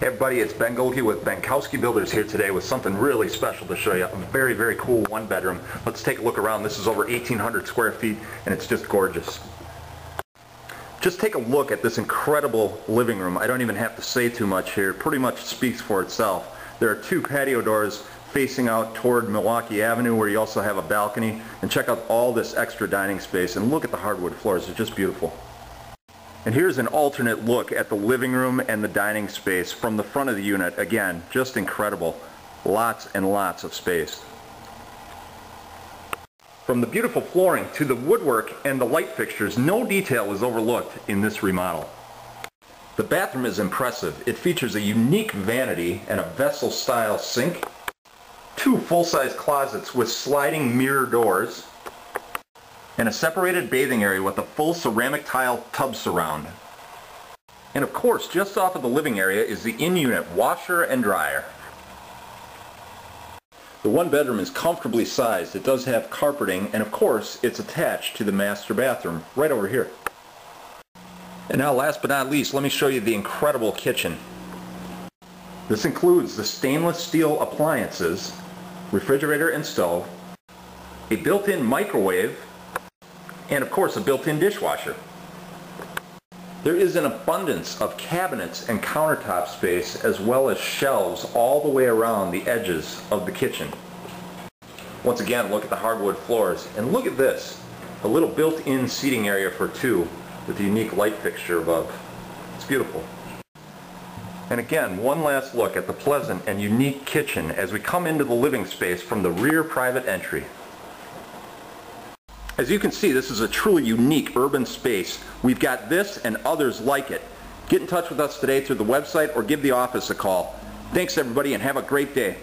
Hey everybody, it's Ben Gohlke with Benkowski Builders here today with something really special to show you. A very, very cool one bedroom. Let's take a look around. This is over 1,800 square feet and it's just gorgeous. Just take a look at this incredible living room. I don't even have to say too much here. It pretty much speaks for itself. There are two patio doors facing out toward Milwaukee Avenue where you also have a balcony. And check out all this extra dining space and look at the hardwood floors. They're just beautiful. And here's an alternate look at the living room and the dining space from the front of the unit. Again, just incredible. Lots and lots of space. From the beautiful flooring to the woodwork and the light fixtures, no detail is overlooked in this remodel. The bathroom is impressive. It features a unique vanity and a vessel-style sink, two full-size closets with sliding mirror doors, and a separated bathing area with a full ceramic tile tub surround. And of course, just off of the living area is the in-unit washer and dryer. The one bedroom is comfortably sized. It does have carpeting and of course it's attached to the master bathroom right over here. And now last but not least, let me show you the incredible kitchen. This includes the stainless steel appliances, refrigerator and stove, a built-in microwave, and of course a built-in dishwasher. There is an abundance of cabinets and countertop space as well as shelves all the way around the edges of the kitchen. Once again, look at the hardwood floors and look at this, a little built-in seating area for two with a unique light fixture above. It's beautiful. And again, one last look at the pleasant and unique kitchen as we come into the living space from the rear private entry. As you can see, this is a truly unique urban space. We've got this and others like it. Get in touch with us today through the website or give the office a call. Thanks everybody and have a great day.